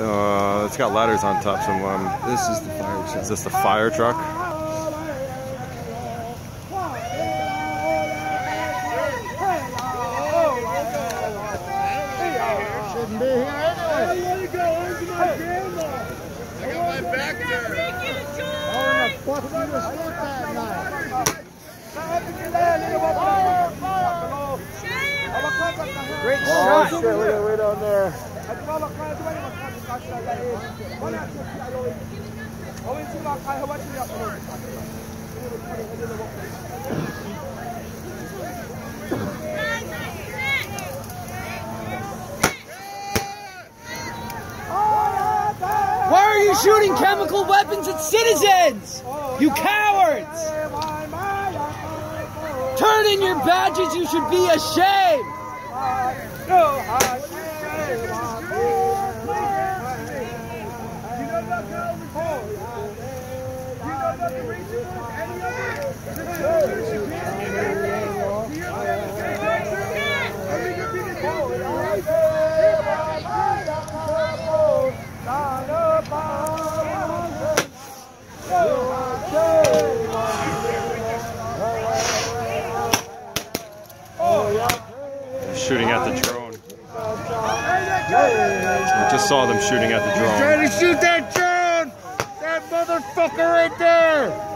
Uh, it's got ladders on top. Some. Um, This is the fire truck. is this the fire truck? Shouldn't be here anyway. I got my back there. The fuck you just looked that night. Great shot. Oh, shit, look at way down there. Why are you shooting chemical weapons at citizens? You cowards! Turn in your badges, you should be ashamed! Shooting at the drone. I just saw them shooting at the drone. Trying to shoot that drone! That motherfucker right there!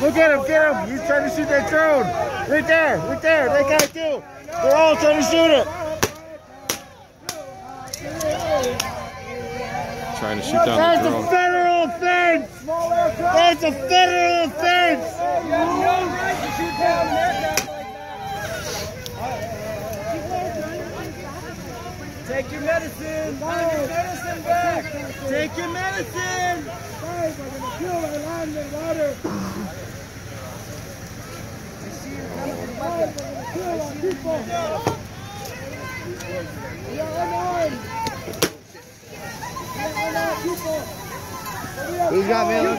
Look at him, get him! He's trying to shoot that drone! Right there, right there, that guy too! They're all trying to shoot it! Trying to shoot down That's the a drone. federal offense! That's a federal offense! Take your medicine! Take your medicine back! Take your medicine! Kill the people. Kill the people. Who's got me on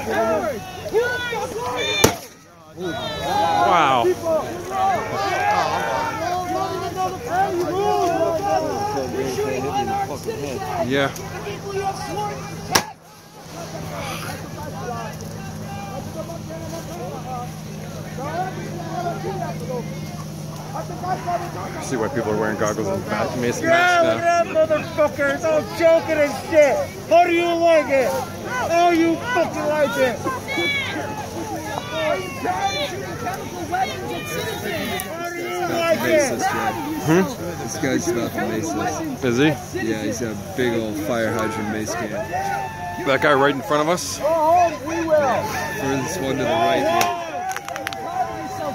Wow. Yeah. See why people are wearing goggles and bat- mason Yeah, masks look at that motherfucker! It's all joking and shit! How do you like it? How you fucking like it? How do you like Macist, it? yeah. This guy's about the macist. now. Is he? Yeah, he's got a big old fire hydrant mace can. That guy right in front of us? Oh, oh, Furthest one to the right here.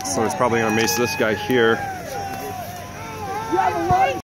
So he's probably gonna mace this guy here.